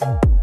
Bye.